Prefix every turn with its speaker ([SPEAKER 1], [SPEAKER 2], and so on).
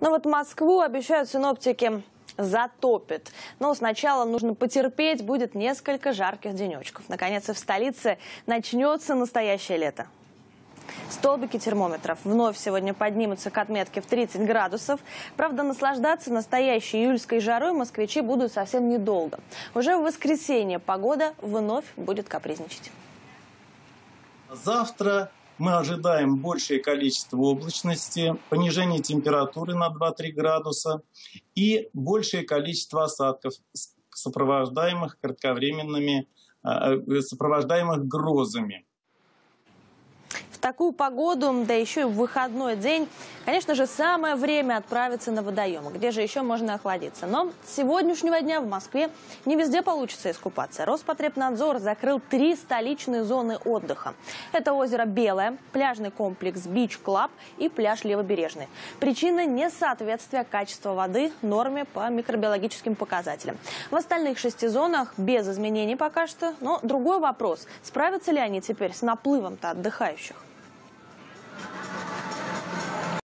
[SPEAKER 1] Но вот Москву обещают синоптики затопит. Но сначала нужно потерпеть, будет несколько жарких денечков. Наконец и в столице начнется настоящее лето. Столбики термометров вновь сегодня поднимутся к отметке в 30 градусов. Правда, наслаждаться настоящей июльской жарой москвичи будут совсем недолго. Уже в воскресенье погода вновь будет капризничать.
[SPEAKER 2] Завтра мы ожидаем большее количество облачности, понижение температуры на 2-3 градуса и большее количество осадков, сопровождаемых кратковременными, э, сопровождаемых грозами.
[SPEAKER 1] Такую погоду, да еще и в выходной день, конечно же, самое время отправиться на водоемы, где же еще можно охладиться. Но с сегодняшнего дня в Москве не везде получится искупаться. Роспотребнадзор закрыл три столичные зоны отдыха. Это озеро Белое, пляжный комплекс Beach Club и пляж Левобережный. Причина – несоответствия качества воды норме по микробиологическим показателям. В остальных шести зонах без изменений пока что. Но другой вопрос – справятся ли они теперь с наплывом-то отдыхающих?